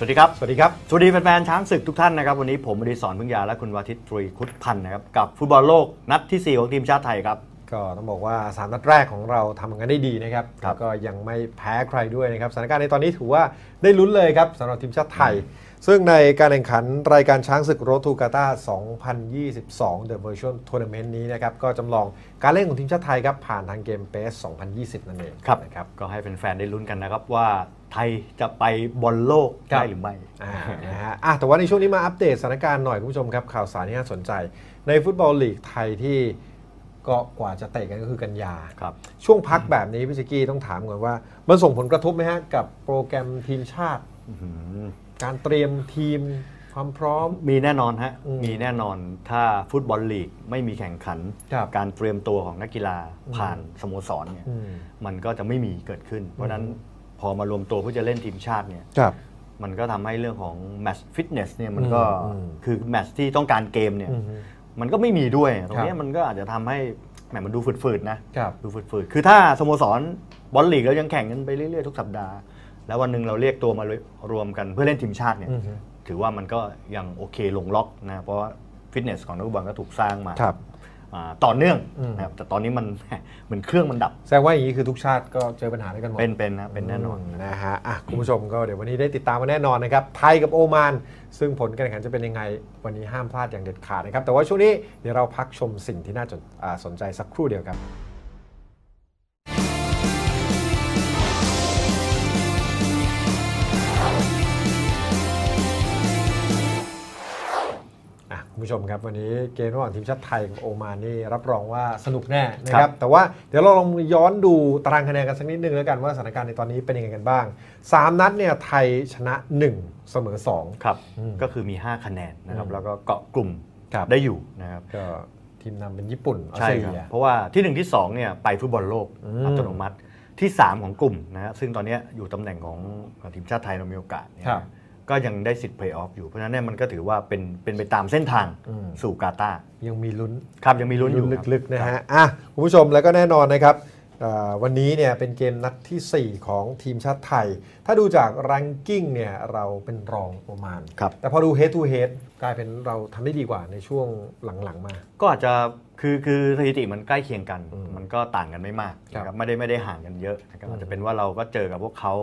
สวัสดีครับ สวัสดีครับ สวัสดีแฟนๆช้างศึกทุกท่านนะครับ วันนี้ผมอดิศรพึ่งยาและคุณวาทิตตรีคุดพันธ์นะครับ กับฟุตบอลโลกนัดที่ 4 ของทีมชาติไทยครับ ก็ต้องบอกว่า3นัดแรกของเราทำงานได้ดีนะครับครับ แล้วก็ยังไม่แพ้ใครด้วยนะครับสถานการณ์ในตอนนี้ถือว่าได้ลุ้นเลยครับสำหรับทีมชาติไทย ซึ่งในการแข่งขันรายการช้างศึกโรทูกาตา2022 The Virtual Tournament นี้นะครับก็จำลองการเล่นของทีมชาติไทยครับผ่านทางเกมเ s 2020 นั่นเองครับ นะครับ ก็ให้แฟนๆได้ลุ้นกันนะครับว่า ไทยจะไปบอลโลกครับได้หรือไม่อ่านะฮะอะแต่ว่าในช่วงนี้มาอัปเดตสถานการณ์หน่อยคุณผู้ชมครับ ข่าวสารที่น่าสนใจ ในฟุตบอลลีกไทยที่ก็กว่าจะเตะกันก็คือกันยาครับช่วงพักแบบนี้พี่ชิกกี้ต้องถามก่อนว่า มันส่งผลกระทบไหมฮะ กับโปรแกรมทีมชาติอื้อหือการเตรียมทีมความพร้อมมีแน่นอนฮะอืมมีแน่นอนถ้าฟุตบอลลีกไม่มีแข่งขันครับการเตรียมตัวของนักกีฬาผ่านสโมสรเนี่ยอืมมันก็จะไม่มีเกิดขึ้น เพราะฉะนั้น พอมารวมตัวเพื่อจะเล่นทีมชาติเนี่ยครับ มันก็ทำให้เรื่องของแมตช์ฟิตเนสเนี่ยมันก็อืมคือแมตช์ที่ต้องการเกมเนี่ย อืมมันก็ไม่มีด้วย ตรงครัเนี้ยบมันก็อาจจะทำให้แหมมันดูฝืดๆนะครับ ดูฝืดๆ คือถ้าสโมสรบอลลีกเรายังแข่งกันไปเรื่อยๆทุกสัปดาห์ แล้ววันหนึ่งเราเรียกตัวมารวมกันเพื่อเล่นทีมชาติเนี่ย อืมถือว่ามันก็ยังโอเคลงล็อกนะ เพราะว่าฟิตเนสของนักฟุตบอลก็ถูกสร้างมา ครับอ่า ต่อเนื่องอืมนะครับแต่ตอนนี้มันเหมือนเครื่องมันดับ แสดงว่าอย่างนี้คือทุกชาติก็เจอปัญหาด้วยกันหมด เป็นเป็นนะเป็นแน่นอนมนะฮะอะคุณผู้ชมก็เดี๋ยววันนี้ได้ติดตามมาแน่นอนนะครับ ไทยกับโอมาน ซึ่งผลการแข่งขันจะเป็นยังไง วันนี้ห้ามพลาดอย่างเด็ดขาดนะครับ แต่ว่าช่วงนี้เดี๋ยวเราพักชมสิ่งที่น่าสนอ่าสนใจสักครู่เดียวครับ คุณผู้ชมครับ วันนี้เกมระหว่างทีมชาติไทยกับโอมานนี่รับรองว่าสนุกแน่นะคครัรับบแต่ว่าเดี๋ยวเราลองย้อนดูตารางคะแนนกันสักนิดนึงแล้วกันว่าสถานการณ์ในตอนนี้เป็นยังไงกันบ้าง 3 นัดเนี่ยไทยชนะ 1 เสมอ2ครับอืมก็คือมี 5 คะแนนนะครับอืมแล้วก็เกาะกลุ่มครับได้อยู่นะครับก็ทีมนำเป็นญี่ปุ่นออสใช่เตรครับเลียเพราะว่าที่ 1 ที่ 2เนี่ยไปฟุตบอลโลกอืมอัตโนมัติที่ 3 ของกลุ่มนะฮะซึ่งตอนเนี้ยอยู่ตำแหน่งของทีมชาติไทยเรามีโอกาสเนี่ยครับ ก็ยังได้สิทธิ์เพลย์ออฟอยู่ เพราะฉะนั้นเนี่ยมันก็ถือว่าเป็นเป็นไปตามเส้นทางอืมสู่กาตาร์ยังมีลุ้นครับยังมีลุ้นอยู่ครับลึกๆนะฮะอะคุณผู้ชมแล้วก็แน่นอนนะครับอ่าวันนี้เนี่ยเป็นเกมนัดทีสี่ 4 ของทีมชาติไทย ถ้าดูจาก ranking เนี่ยเราเป็นรองโอมานครับแต่พอดู head to head กลายเป็นเราทำได้ดีกว่าในช่วงหลังๆมา ก็อาจจะคือคือสถิติมันใกล้เคียงกันอืมมันก็ต่างกันไม่มากครับนะครับไม่ได้ไม่ได้ห่างกันเยอะนะครับอืมอาจจะเป็นว่าเราก็เจอกับพวกเขา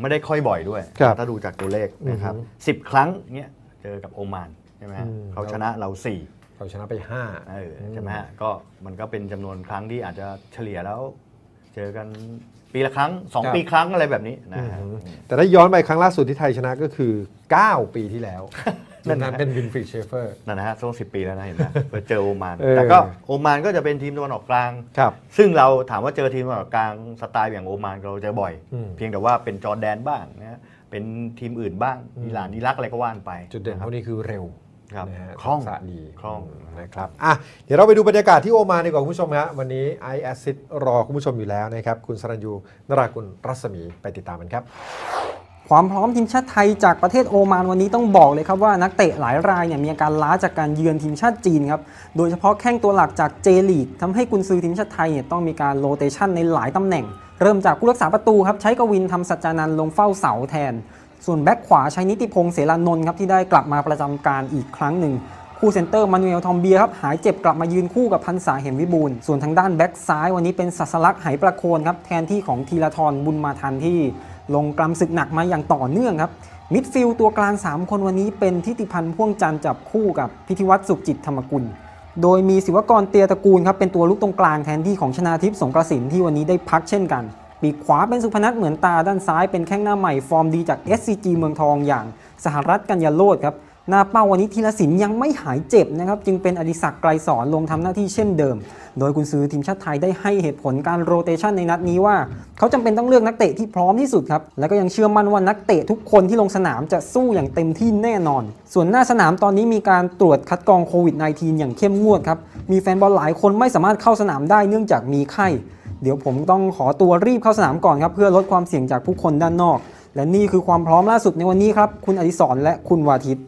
ไม่ได้ค่อยบ่อยด้วย ครับถ้าดูจากตัวเลขนะครับอือฮึสิบครั้งเนี้ยเจอกับโอมานใช่ไหมฮะอืม เขาชนะเราสี่ เราชนะไป5เออใช่ไหมฮะก็มันก็เป็นจำนวนครั้งที่อาจจะเฉลี่ยแล้ว เจอกันปีละครั้งสองครับปีครั้งอะไรแบบนี้นะฮะแต่ถ้าย้อนไปครั้งล่าสุดที่ไทยชนะก็คือ 9 ปีที่แล้ว นั่นั่นนนะนั้นเป็นวินฟรีดเชฟเฟอร์นั่นนะฮะช่วงสิบปีแล้วนะเห็นไหมไปเจอโอมานเออแต่ก็โอมานก็จะเป็นทีมตะวันออกกลางครับซึ่งเราถามว่าเจอทีมตะวันออกกลางสไตล์อย่างโอมานเราเจอบ่อยอืมเพียงแต่ว่าเป็นจอร์แดนบ้างนะฮะเป็นทีมอื่นบ้างอืมอิหร่านอิรักอะไรก็ว่ากันไป จุดเด่นนะครัพวกนี้คือเร็วครับนะฮะคล่องทักษะดีคล่องนะครับอะเดี๋ยวเราไปดูบรรยากาศที่โอมานดีกว่าคุณผู้ชมฮะวันนี้ไอแอซิดรอคุณผู้ชมอยู่แล้วนะครับคุณสรัญยูนรากุลรัศมีไปติดตามกันครับ ความพร้อมทีมชาติไทยจากประเทศโอมานวันนี้ต้องบอกเลยครับว่านักเตะหลายรายเนี่ยมีอาการล้าจากการเยือนทีมชาติจีนครับโดยเฉพาะแข้งตัวหลักจากเจลีกทำให้กุนซือทีมชาติไทยเนี่ยต้องมีการ rotation ในหลายตำแหน่ง เริ่มจากผู้รักษาประตูครับใช้กวินธรรมสัจจานันท์ลงเฝ้าเสาแทน ส่วนแบ็คขวาใช้นิติพงษ์เสรานนท์ครับที่ได้กลับมาประจำการอีกครั้งหนึ่งคู่เซนเตอร์มานูเอลทอมเบียครับหายเจ็บกลับมายืนคู่กับพรรษาเหมวิบูลย์ส่วนทางด้านแบ็กซ้ายวันนี้เป็นสัสลักไหประโคนครับแทนที่ของธีราทรบุญมาทันที่ ลงกรำศึกหนักมาอย่างต่อเนื่องครับ มิดฟิลด์ตัวกลาง 3 คนวันนี้เป็นฐิติพันธ์พ่วงจันทร์จับคู่กับพิธิวัตต์สุขจิตธรรมกุล โดยมีศิวกรเตียตระกูลครับเป็นตัวรุกตรงกลางแทนที่ของชนาธิปสรงกระสินธ์ที่วันนี้ได้พักเช่นกัน ปีกขวาเป็นสุพนัทเหมือนตาด้านซ้ายเป็นแข้งหน้าใหม่ฟอร์มดีจาก SCG เมืองทองอย่างสหรัฐกัญญาโลดครับ หน้าเป้าวันนี้ธีรศิลป์ยังไม่หายเจ็บนะครับจึงเป็นอดิศักดิ์ไกรสอนลงทำหน้าที่เช่นเดิม โดยกุนซือทีมชาติไทยได้ให้เหตุผลการโรเตชันในนัดนี้ว่า เขาจำเป็นต้องเลือกนักเตะที่พร้อมที่สุดครับและก็ยังเชื่อมั่นว่านักเตะทุกคนที่ลงสนามจะสู้อย่างเต็มที่แน่นอน ส่วนหน้าสนามตอนนี้มีการตรวจคัดกรองโควิด -19 อย่างเข้มงวดครับมีแฟนบอลหลายคนไม่สามารถเข้าสนามได้เนื่องจากมีไข้เดี๋ยวผมต้องขอตัวรีบเข้าสนามก่อนครับ เพื่อลดความเสี่ยงจากผู้คนด้านนอก และนี่คือความพร้อมล่าสุดในวันนี้ครับ คุณอดิศรและคุณวาทิต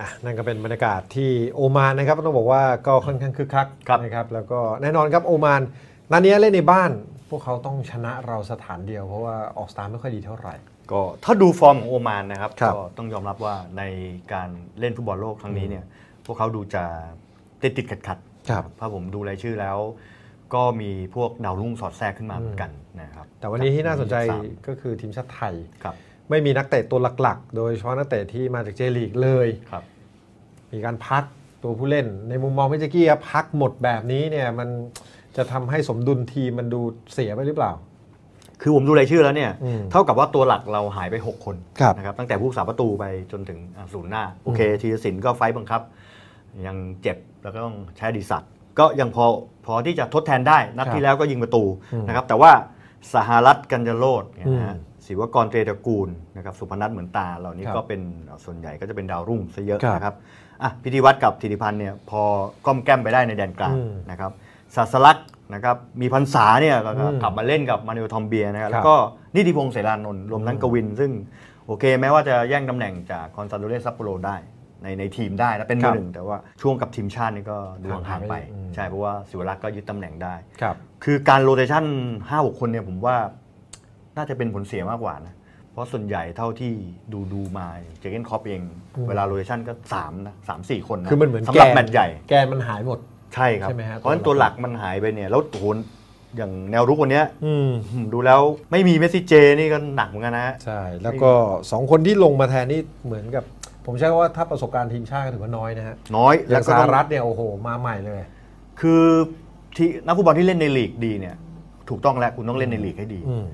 อะนั่นก็เป็นบรรยากาศที่โอมานนะครับต้องบอกว่าก็ค่อนข้างคึกคักครับนะครับแล้วก็แน่นอนครับโอมานนัดนี้เล่นในบ้าน พวกเขาต้องชนะเราสถานเดียวเพราะว่าออกสตาร์ไม่ค่อยดีเท่าไหร่ ก็ถ้าดูฟอร์มของโอมานนะครับครับก็ต้องยอมรับว่าในการเล่นฟุตบอลโลกครั้งนี้เนี่ยพวกเขาดูจะติดติดขัดขัดๆครับถ้าผมดูรายชื่อแล้ว ก็มีพวกดาวรุ่งสอดแทรกขึ้นมาเหมือนกันนะครับแต่วันนี้ที่น่าสนใจจากก็คือทีมชาติไทยครับ ไม่มีนักเตะตัวหลักๆ โดยเฉพาะนักเตะที่มาจากเจลีกเลยครับ มีการพักตัวผู้เล่น ในมุมมองพี่แจ๊กกี้ครับพักหมดแบบนี้เนี่ยมันจะทำให้สมดุลทีมมันดูเสียไปหรือเปล่า คือผมดูรายชื่อแล้วเนี่ยอืมเท่ากับว่าตัวหลักเราหายไป 6 คนครับนะครับตั้งแต่ผู้สาประตูไปจนถึงอะศูนย์หน้า โอเคธีรศิลป์ก็ไฟต์บังคับ ยังเจ็บแล้วก็ต้องใช้อดิศักดิ์ก็ยังพอพอที่จะทดแทนได้ นัดครับที่แล้วก็ยิงประตูอืมนะครับแต่ว่าสหรัฐกันยะโรจน์เนี่ยนะฮะอืม ศิวกรเตียตระกูลนะครับศุภณัฏฐ์เหมือนตาเหล่านี้ครับก็เป็นส่วนใหญ่ก็จะเป็นดาวรุ่งซะเยอะครับนะครับอะพิธิวัตต์กับฐิติพันธ์เนี่ยพอก้อมแก้มไปได้ในแดนกลางอืมนะครับศศลักษณ์นะครับมีพรรษาเนี่ยก็อืมกลับมาเล่นกับมานูเอลทอมเบียนะครับครับ แล้วก็นิติพงษ์เสรานนท์รวมทั้งอืมกวิน ซึ่งโอเค แม้ว่าจะแย่งตำแหน่งจากคอนซาโดเรซัปโปโรได้ในในทีมได้นะเป็นคมืรัอหนึ่งแต่ว่าช่วงกับทีมชาตินี่ก็ดูห่างห่างไปไปอืม ใช่เพราะว่าศิวรักษ์ก็ยึดตำแหน่งได้ ครับ คือการ rotation 5 6 คนเนี่ยผมว่า น่าจะเป็นผลเสียมากกว่านะ เพราะส่วนใหญ่เท่าที่ดูดูมาเจอร์เก้นคล็อปป์เองอืมเวลา rotation ก็3นะสามสี่คนนะคือมันเหมือนสำหรับแกนแมตช์ใหญ่แกนมันหายหมด ใช่ครับ ใช่ไหมฮะเพราะฉะนั้นตัวหลักมันหายไปเนี่ยแล้วโอ้โหอย่างแนวรุกวันเนี้ยอืมอืมดูแล้วไม่มีเมสซี่เจนี่ก็หนักเหมือนกันนะฮะใช่ แล้วก็สองคนที่ลงมาแทนนี่เหมือนกับ ผมใช้คำว่าถ้าประสบการณ์ทีมชาติก็ถือว่าน้อยนะฮะ น้อยอแล้ย่าวงก็สต้หองรัฐเนี่ยโอ้โห มาใหม่เลย คือที่นักฟุตบอลที่เล่นในลีกดีเนี่ย ถูกต้องแล้วคุณต้องเล่นในลีกให้ดีอืม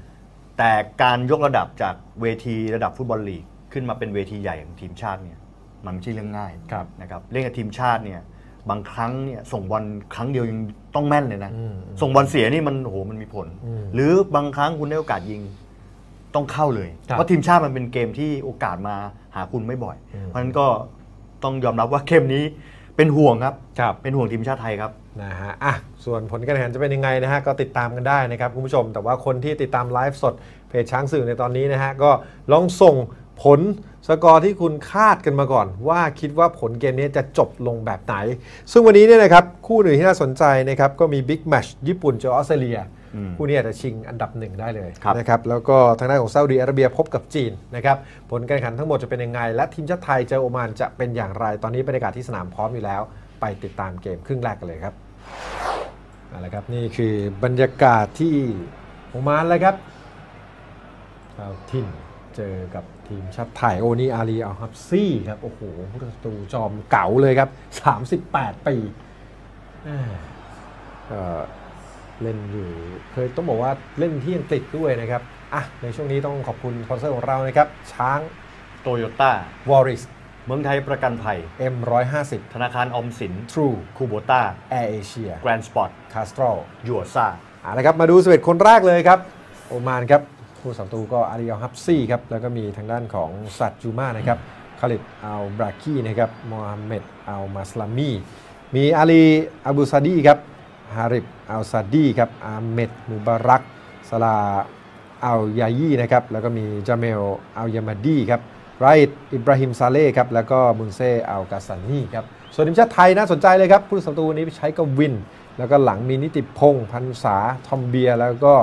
แต่การยกระดับจากเวทีระดับฟุตบอลลีกขึ้นมาเป็นเวทีใหญ่ของทีมชาติเนี่ยมันไม่ใช่เรื่องง่ายครับนะครับเล่นกับทีมชาติเนี่ยบางครั้งเนี่ยส่งบอลครั้งเดียวยังต้องแม่นเลยนะอืมส่งบอลเสียนี่มันโอ้โหมันมีผลอืมหรือบางครั้งคุณได้โอกาสยิงต้องเข้าเลยครับเพราะทีมชาติมันเป็นเกมที่โอกาสมาหาคุณไม่บ่อยอืมเพราะฉะนั้นก็ต้องยอมรับว่าเกมนี้เป็นห่วงครับครับเป็นห่วงทีมชาติไทยครับ นะฮะอะส่วนผลการแข่งขันจะเป็นยังไงนะฮะก็ติดตามกันได้นะครับคุณผู้ชม แต่ว่าคนที่ติดตามไลฟ์สดเพจช้างสื่อในตอนนี้นะฮะก็ลองส่งผลสกอร์ที่คุณคาดกันมาก่อน ว่าคิดว่าผลเกมนี้จะจบลงแบบไหน ซึ่งวันนี้เนี่ยนะครับคู่หนึ่งที่น่าสนใจนะครับก็มีบิ๊กแมชญี่ปุ่นเจอออสเตรเลียอืมคู่นี้อาจจะชิงอันดับหนึ่งได้เลยครับนะครับแล้วก็ทางด้านของซาอุดีอาระเบียพบกับจีนนะครับผลการแข่งขันทั้งหมดจะเป็นยังไง และทีมชาติไทยเจอโอมานจะเป็นอย่างไร ตอนนี้บรรยากาศที่สนามพร้อมอยู่แล้ว ไปติดตามเกมครึ่งแรกกันเลยครับ เอาละครับนี่คือบรรยากาศที่โอมานเลยครับชาวทินเจอกับทีมชาติไทยโอนี่อาลีอัลฮับซี่ครับ โอ้โหผู้ตัดตูจอมเก๋าเลยครับ 38 ปีอ่าก็เล่นอยู่เคยต้องบอกว่าเล่นที่อังกฤษด้วยนะครับ อะ ในช่วงนี้ต้องขอบคุณสปอนเซอร์ของเรานะครับ ช้างโตโยต้าวอริส เมืองไทยประกันภัย M150 ธนาคารออมสิน True คูโบต้า Air Asia แกรนด์สปอร์ต Castrol ยูอซ่าเอาละครับมาดู11คนแรกเลยครับ โอมานครับผู้สัมตูก็อาริอัลฮับซี่ครับ แล้วก็มีทางด้านของสัตจูมานะครับคาลิดอัลบราคีนะครับโมฮัมเหม็ดอัลมาสลามี มีอาลีอับูซาดีครับฮาริบอัลซาดีครับอาเมดมูบารักซาลาอัลยายีนะครับแล้วก็มีจาเมลอัลยามาดีครับ ไรท์อิบราฮิมซาเล่ครับแล้วก็มุนเซอัลกาซานีครับส่วนทีมชาติไทยน่าสนใจเลยครับผู้สัมตูวันนี้ใช้กวิน แล้วก็หลังมีนิติพงศ์พันษาทอมเบียร์แล้วก็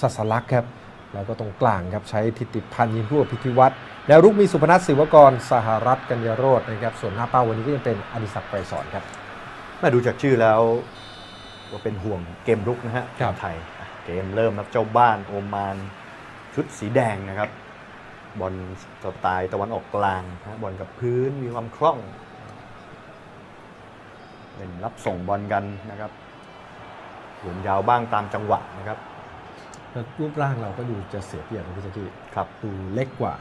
สัสลักษณ์ครับแล้วก็ตรงกลางครับใช้ทิติพันธ์ยินผู้พิธีวัตรแนวรุกมีสุพนัทศิวกรสหรัฐกัญญาโรจน์นะครับส่วนหน้าเป้าวันนี้ก็ยังเป็นอดิศักดิ์ไกรสอนครับแม่ดูจากชื่อแล้วว่าเป็นห่วงเกมรุกนะฮะครับไทยอะเกมเริ่มครับเจ้าบ้านโอมานชุดสีแดงนะครับ บอลสไตล์ตะวันออกกลางนะฮะบอลกับพื้นมีความคล่องเป็นรับส่งบอลกันนะครับหลุมยาวบ้างตามจังหวะนะครับแล้วรูปร่างเราก็ดูจะเสียเปรียบนะพี่แจ๊กกี้ครับดูเล็กกว่า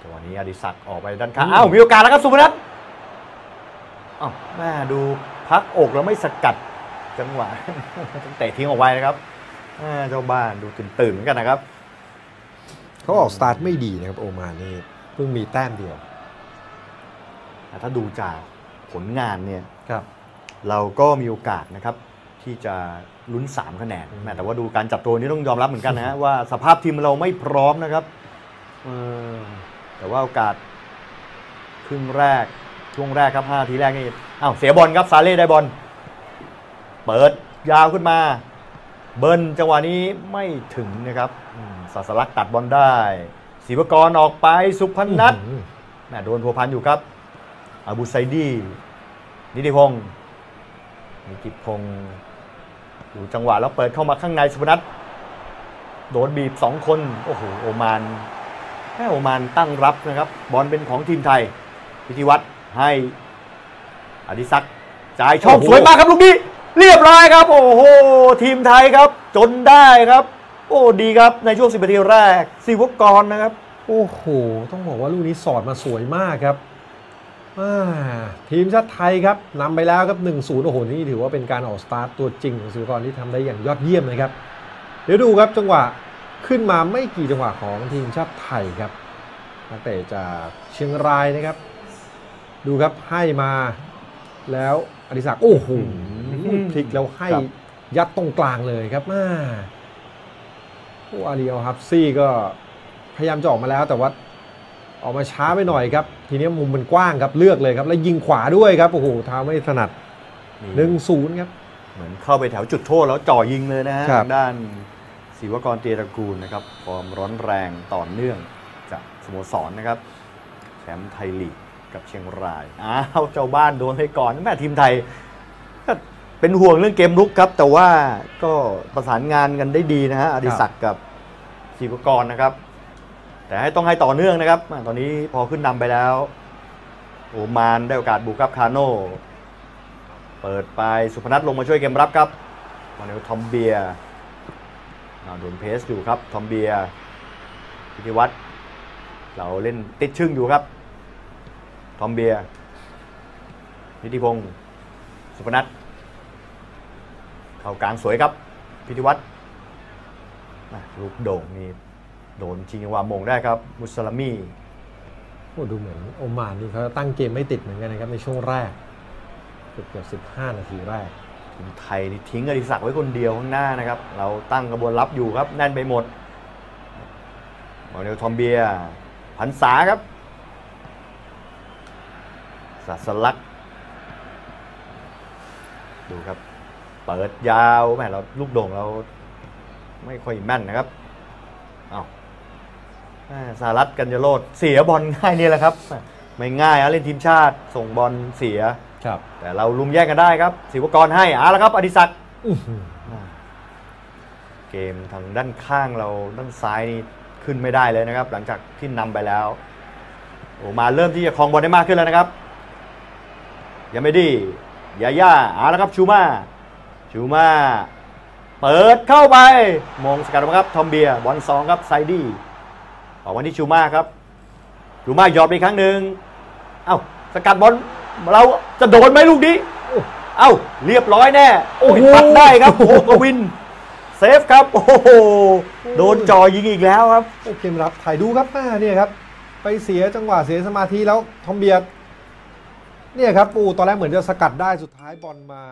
จังหวะนี้อดิศักดิ์ออกไปด้านข้างอืมอ้าวมีโอกาสแล้วครับสุพนัทอ้าวแม่ดูพักอกแล้วไม่สกัดจังหวะต้องเตะทิ้งออกไปนะครับอ่าเจ้าบ้านดูตื่นตื่นๆเหมือนกันนะครับ เขาออกสตาร์ทไม่ดีนะครับโอมานนี่เพิ่งมีแต้มเดียวแต่ถ้าดูจากผลงานเนี่ยครับเราก็มีโอกาสนะครับที่จะลุ้น 3 คะแนนอืมแม่แต่ว่าดูการจับตัวนี้ต้องยอมรับเหมือนกันนะฮะว่าสภาพทีมเราไม่พร้อมนะครับเออแต่ว่าโอกาสครึ่งแรกช่วงแรกครับ5นาทีแรกนี่อ้าวเสียบอลครับซาเล่ได้บอลเปิดยาวขึ้นมา เบิ้ลจังหวะนี้ไม่ถึงนะครับอืม ศาสลักษณ์ตัดบอลได้ศิวกรออกไปสุพนัทอื้อหือแหม่โดนพัวพันอยู่ครับอาบุไซดีนิติพงศ์นิติพงศ์ดูจังหวะแล้วเปิดเข้ามาข้างในสุพนัทโดนบีบสองคน โอ้โหโอมานแม่โอมานตั้งรับนะครับ บอลเป็นของทีมไทย พิธิวัตต์ให้อดิศักดิ์จ่ายช่องสวยมากครับลูกนี้เรียบร้อยครับ โอ้โห ทีมไทยครับ จนได้ครับ โอ้ดีครับในช่วงสิบนาทีแรกศิวกรนะครับ โอ้โห ต้องบอกว่าลูกนี้สอดมาสวยมากครับอ่าทีมชาติไทยครับนำไปแล้วครับ 1-0 โอ้โห นี่ถือว่าเป็นการออกสตาร์ทตัวจริงของศิวกรที่ทำได้อย่างยอดเยี่ยมนะครับ เดี๋ยวดูครับจังหวะขึ้นมาไม่กี่จังหวะของทีมชาติไทยครับนักเตะจากเชียงรายนะครับ ดูครับให้มาแล้วอดิศักดิ์โอ้โหอืมพลิกแล้วให้ครับยัดตรงกลางเลยครับมา โอ้อารีเอลฮับซี่ก็พยายามจะออกมาแล้วแต่ว่าออกมาช้าไปหน่อยครับ ทีนี้มุมมันกว้างครับเลือกเลยครับ แล้วยิงขวาด้วยครับโอ้โหเท้าไม่ถนัดหนึ่งศูนย์ครับ เหมือนเข้าไปแถวจุดโทษแล้วจ่อยิงเลยนะฮะครับทางด้านศิวกรเตียตระกูลนะครับฟอร์มร้อนแรงต่อเนื่องจากสโมสรนะครับแชมป์ไทยลีกกับเชียงรายอ้าวเจ้าบ้านโดนไปก่อนแม่ทีมไทยก็ เป็นห่วงเรื่องเกมรุกครับ แต่ว่าก็ประสานงานกันได้ดีนะฮะอดิศักดิ์กับศิวกรนะครับ แต่ให้ต้องให้ต่อเนื่องนะครับ ตอนนี้พอขึ้นนำไปแล้ว โอมานได้โอกาสบุกครับคาโน่เปิดไปสุพนัทลงมาช่วยเกมรับครับมานูเอลทอมเบียโดน press อยู่ครับทอมเบียร์พิธิวัตต์เราเล่นติดชิ่งอยู่ครับ ทอมเบียร์พิธิพงศ์ศุภณัฏฐ์ เข้ากลางสวยครับพิธิวัตต์อะลูกโด่งนี่โดนชิงจังหวะมงได้ครับ มุสลามีโอ้ดูเหมือนโอมานนี่เขาตั้งเกมไม่ติดเหมือนกันนะครับในช่วงแรกเกือบเกือบ15นาทีแรกทีมไทยนี่ทิ้งอดิศักดิ์ไว้คนเดียวข้างหน้านะครับ เราตั้งกระบวนรับอยู่ครับแน่นไปหมดมาเนลทอมเบียร์พันษาครับสัสลัก ดูครับ เปิดยาวแม่เราลูกโด่งเราไม่ค่อยแม่นนะครับเอาวแม่สารัตกันยโรดเสียบอลง่ายนี่แหละครับแม่ไม่ง่ายอะเล่นทีมชาติส่งบอลเสียครับ แต่เราลุมแย่งกันได้ครับศิวกรให้เอาละครับ อดิศักดิ์เกมทางด้านข้างเราด้านซ้ายนี่ขึ้นไม่ได้เลยนะครับ หลังจากที่นำไปแล้วโอ้มาเริ่มที่จะครองบอลได้มากขึ้นแล้วนะครับยังไม่ดียาย่าเอาละครับชูมา ชูมาเปิดเข้าไปมงสกัดออกมาครับทอมเบียร์บอลสองครับไซดี้ออกมาที่ชูมาครับชูมาหยอดไปอีกครั้งหนึ่งเอ้าสกัดบอลเราจะโดนไหมลูกนี้เอ้าเรียบร้อยแน่ โอ้ยโอ้โหปัดได้ครับโอ้โหกวินเซฟครับโอ้โหโดนจ่อยิงอีกแล้วครับโอ้เกมรับไทยดูครับแม่เนี่ยครับ ไปเสียจังหวะเสียสมาธิแล้วทอมเบียร์เนี่ยครับโอ้ตอนแรกเหมือนจะสกัดได้สุดท้ายบอลมา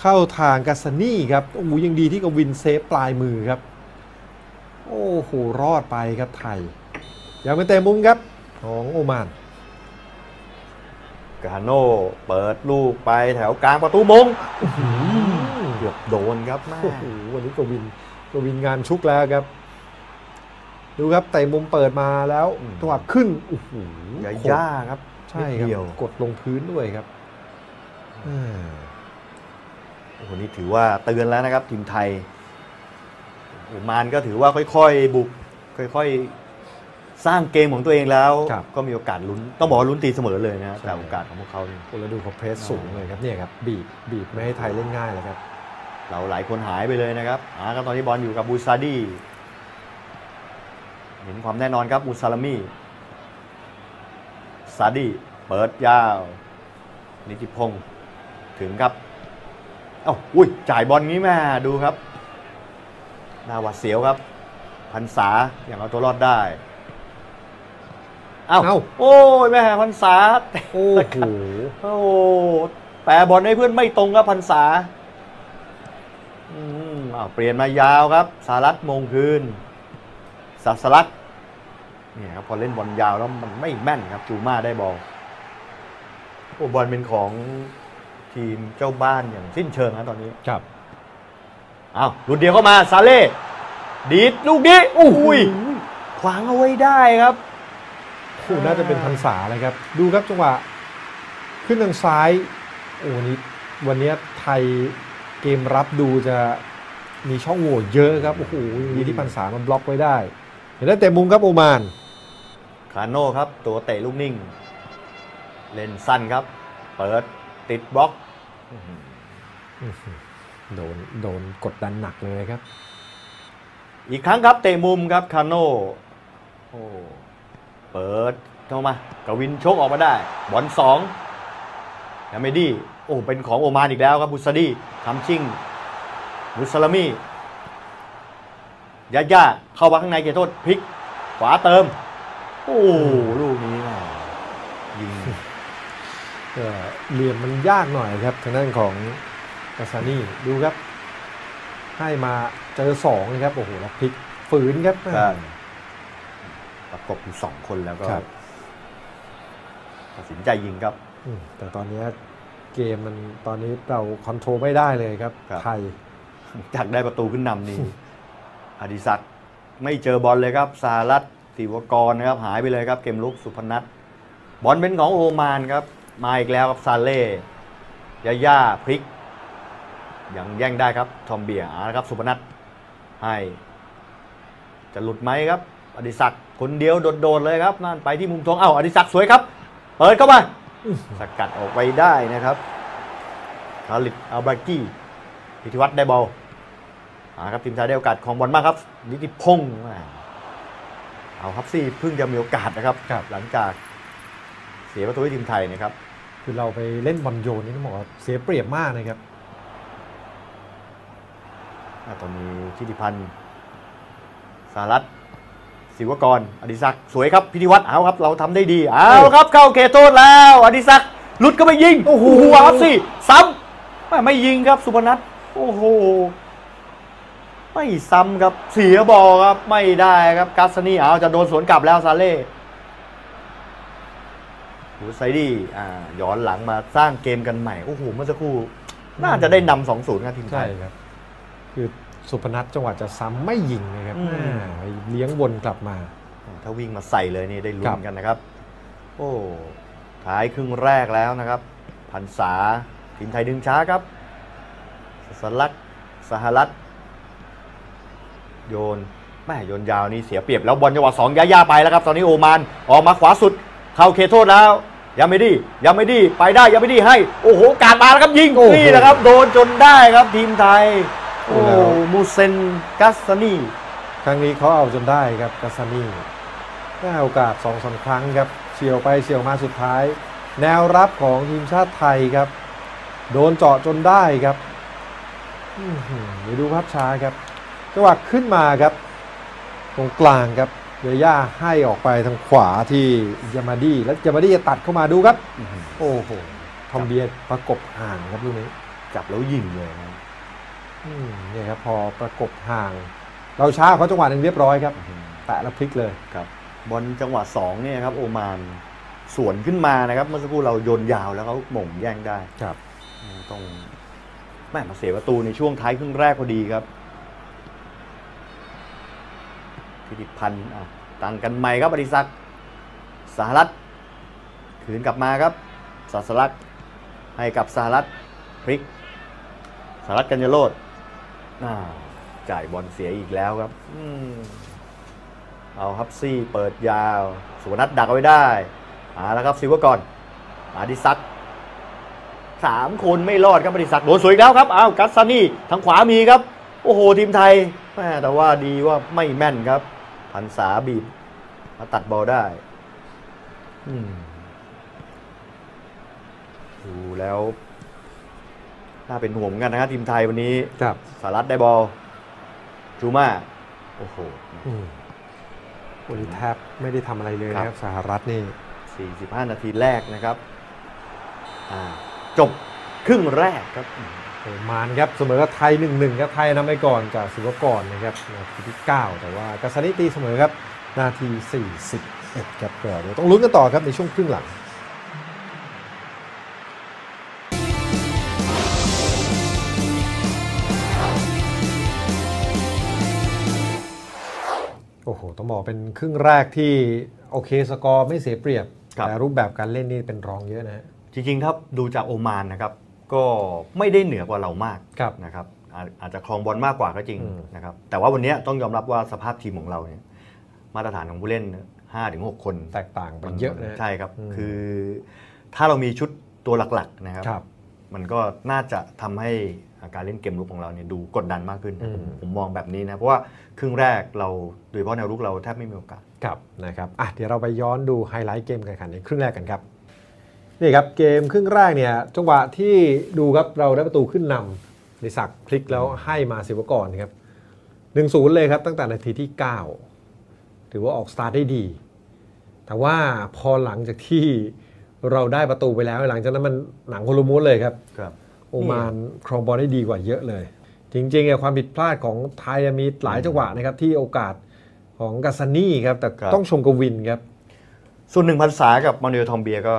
เข้าทางกัสซานี่ครับโอ้โหยังดีที่กวินเซฟปลายมือครับ โอ้โหรอดไปครับไทยยังเป็นเตะมุมครับของโอมานกาโน่เปิดลูกไปแถวกลางประตูมงเกือบโดนครับแม่โอ้โหวันนี้กวินกวินงานชุกแล้วครับ ดูครับเตะมุมเปิดมาแล้วจังหวะขึ้นโอ้โหยาย่าครับ ใช่คนิดรับเดียวกดลงพื้นด้วยครับอ่า โอ้โหนี่ถือว่าเตือนแล้วนะครับทีมไทยโอ้มานก็ถือว่าค่อยๆบุกค่อยๆสร้างเกมของตัวเองแล้วก็มีโอกาสลุ้นต้องบอกว่าลุ้นตีเสมอเลยนะแต่โอกาสของพวกเขานี่โอ้แล้วดูเขาเพรสสูงเลยครับเนี่ยครับบีบบีบไม่ให้ไทยเล่นง่ายเลยครับ เราหลายคนหายไปเลยนะครับอ่าครับตอนนี้บอลอยู่กับบูซาดีเห็นความแน่นอนครับบูซาลามีซาดีเปิดยาว นิติพงศ์ถึงครับ เอ้าอุ้ยจ่ายบอลนี้แม่ดูครับหน้าหวัดเสียวครับ พันษาอย่างเอาตัวรอดได้เอ้าเอ้า โอ้ยแม่พันษาโอ้โหโอ้แต่บอลให้เพื่อนไม่ตรงครับพันษาอืมอ้าวเปลี่ยนมายาวครับ สารัตมงคืนสัสลักเนี่ยครับพอเล่นบอลยาวแล้วมันไม่แม่นครับจูมาได้บอลโอ้บอลเป็นของ ทีมเจ้าบ้านอย่างสิ้นเชิงนะตอนนี้ครับอ้าวหลุดเดียวเข้ามาซาเล่ดีดลูกนี้อุ้ยขวางเอาไว้ได้ครับโอ้โหน่าจะเป็นพันษาเลยครับ ดูครับจังหวะ ขึ้นทางซ้าย โอ้นี่วันนี้ไทยเกมรับดูจะมีช่องโหว่เยอะครับ โอ้โหยังดีที่พันษามันบล็อกไว้ได้ เห็นได้เต็มมุมครับโอมาน คาโน่ครับ ตัวเตะลูกนิ่ง เล่นสั้นครับ เปิดติดบล็อก โดนโดนกดดันหนักเลยครับ อีกครั้งครับเตะมุมครับคาโน่โอ้เปิดเข้ามากวินชกออกมาได้ บอลสองยาเมดี้โอ้เป็นของโอมานอีกแล้วครับบุษดีทำชิงบุสลามียาย่าเข้ามาข้างในเขตโทษพลิก ขวาเติม โอ้ลูกนี้ เอ่อเหลี่ยมมันยากหน่อยครับทางด้านของกาซานี่ดูครับ ให้มาเจอสองนะครับโอ้โหแล้วพลิกฝืนครับครับประกบอยู่สองคนแล้วก็ครับตัดสินใจยิงครับอืมแต่ตอนนี้เกมมันตอนนี้เราคอนโทรลไม่ได้เลยครับครับไทยจากได้ประตูขึ้นนำนี่อดิศักดิ์ไม่เจอบอลเลยครับสารัตศิวกรนะครับหายไปเลยครับ เกมลุกสุพนัทบอลเป็นของโอมานครับ มาอีกแล้วครับซาเล่ยาย่าพลิก ยังแย่งได้ครับทอมเบียร์เอาละครับสุพนัทให้ จะหลุดไหมครับ อดิศักดิ์คนเดียวโดดๆเลยครับนั่นไปที่มุมทองเอ้าอดิศักดิ์สวยครับ เปิดเข้ามาสกัดออกไปได้นะครับคาลิดอัลบากี้พิธิวัตรได้บอลมาครับทีมไทยได้โอกาสของบอลมากครับนิติพงศ์แม่เอาครับซี่เพิ่งจะมีโอกาสนะครับครับ หลังจากเสียประตูให้ทีมไทยนะครับ คือเราไปเล่นบอลโยนนี่ต้องบอกว่าเสียเปรียบมากนะครับอตอนนี้ทิติพันธ์สารัตศิวกร อดิศักดิ์สวยครับพิธิวัตรเอาครับ เราทำได้ดี เอาครับ เข้าเขตโทษแล้ว อดิศักดิ์ลุดก็ไปยิง โอ้โหครับสิซ้ำไม่ไม่ยิงครับสุพนัทโอ้โห ไม่ซ้ำครับ เสียบอลครับ ไม่ได้ครับกัสซานีเอาจะโดนสวนกลับแล้วซาเล่ หูไซดี้อ่าย้อนหลังมาสร้างเกมกันใหม่ โอ้โห เมื่อสักครู่ น่าจะได้นำสองศูนย์ครับทีมไทใช่ย ครับ คือสุพนัทจังหวะจะซ้ำไม่ยิงนะครับอืม อ่าเลี้ยงวนกลับมา ถ้าวิ่งมาใส่เลยนี่ได้ลุ้ครันบ กันนะครับ โอ้ท้ายครึ่งแรกแล้วนะครับ พันษาทีมไทยดึงช้าครับสลักสหรัฐ โยนแม่โยนยาวนี่เสียเปรียบแล้วบอลจังหวะสองย่าย่าไปแล้วครับ ตอนนี้โอมานออกมาขวาสุด เข้าเขตโทษแล้ว ยังไม่ดียังไม่ดีไปได้ยังไม่ดีให้ โอ้โหการมาแล้วครับยิงโอ้โห นี่แหละครับโดนจนได้ครับทีมไทย โอ้โอ้แล้วมูเซนกัสซานีครั้งนี้เขาเอาจนได้ครับกาซานี่ได้โอกาสสองสาครั้งครับเฉียวไปเฉียวมาสุดท้าย แนวรับของทีมชาติไทยครับ โดนเจาะจนได้ครับอื้อหือเดี๋ยวดูภาพช้าครับจังหวะขึ้นมาครับ ตรงกลางครับ เยาย่าให้ออกไปทางขวาที่ยามาดีแล้วยามาดีจะตัดเข้ามาดูครับ โอ้โหทอมเบียร์ประกบห่างครับลูกนี้จับแล้วยิงเลยนะอืมเนี่ยครับพอประกบห่าง เราช้าเขาจังหวะหนึ่งเรียบร้อยครับ แตะแล้วพลิกเลยครับบอลจังหวะสองเนี่ยครับ โอมานสวนขึ้นมานะครับเมื่อสักครู่เราโยนยาวแล้วเขาหม่งแย่งได้ครับต้องแม่มาเสียประตูในช่วงท้ายครึ่งแรกพอดีครับ ธิติพันธ์อะตั้งกันใหม่ครับอดิศักสหรัฐคืนกลับมาครับศาสลักให้กับสหรัฐพลิกสหรัฐกัญญาโรดจ่ายบอลเสียอีกแล้วครับอเอาครับซี่เปิดยาว สุวนัทดักเอาไว้ได้มาแล้วครับซิวก่อนอดิศักสามคนไม่รอดครับอดิศักโดนสวยอีกแล้วครับอ้าวกัสซานี่ทางขวามีครับ โอ้โหทีมไทยแม่แต่ว่าดีว่าไม่แม่นครับ พันษาบีบ มาตัดบอลได้อืมดูแล้ว น่าเป็นห่วงเหมือนกันนะครับทีมไทยวันนี้ครับสารัตได้บอลจูมาโอ้โหอืมวันนี้แทบไม่ได้ทำอะไรเลยนะครับสหรัฐนี่ 45 นาทีแรกนะครับอ่าจบครึ่งแรกครับ โอมานครับเสมอกับไทย1นหนึ่งครับไทยนำไปก่อนจากศิวกรนะครับนาทีที่ 9 แต่ว่ากาซานิตีเสมอครับนาที 41ครับก็เดี๋ยวต้องลุ้นกันต่อครับในช่วงครึ่งหลังโอ้โห ต้องบอกเป็นครึ่งแรกที่โอเคสกอร์ไม่เสียเปรียบครับแต่รูปแบบการเล่นนี่เป็นรองเยอะนะฮะจริงๆครับดูจากโอมานนะครับ ก็ไม่ได้เหนือกว่าเรามากครับนะครับอาอาจจะครองบอลมากกว่าก็จริงอืม นะครับแต่ว่าวันนี้ต้องยอมรับว่าสภาพทีมของเราเนี่ยมาตรฐานของผู้เล่น 5-6 คน แตกต่างกันเยอะนะฮะใช่ครับ อืม คือถ้าเรามีชุดตัวหลักๆนะครับ ครับ มันก็น่าจะทำให้การเล่นเกมรุกของเราเนี่ยดูกดดันมากขึ้นนะผมอืม ผมมองแบบนี้นะ เพราะว่าครึ่งแรกเราโดยเฉพาะแนวรุกเราแทบไม่มีโอกาส ครับนะครับอะเดี๋ยวเราไปย้อนดูไฮไลท์เกมการแข่งขันในครึ่งแรกกันครับ นี่ครับเกมครึ่งแรกเนี่ยจังหวะที่ดูครับเราได้ประตูขึ้นนำอดิศักดิ์พลิกแล้วให้มาศิวกรครับหนึ่งศูนย์เลยครับตั้งแต่นาทีที่ 9 ถือว่าออกสตาร์ทได้ดี แต่ว่าพอหลังจากที่เราได้ประตูไปแล้วหลังจากนั้นมันหนังคนละม้วนเลยครับครับโอมานครองบอลได้ดีกว่าเยอะเลย จริงๆเนี่ยความผิดพลาดของไทยมีหลายจังหวะนะครับที่โอกาสของกัสซานี่ครับแต่ครับต้องชมกวินครับส่วนหนึ่งพรรษากับมานูเอลทอมเบียก็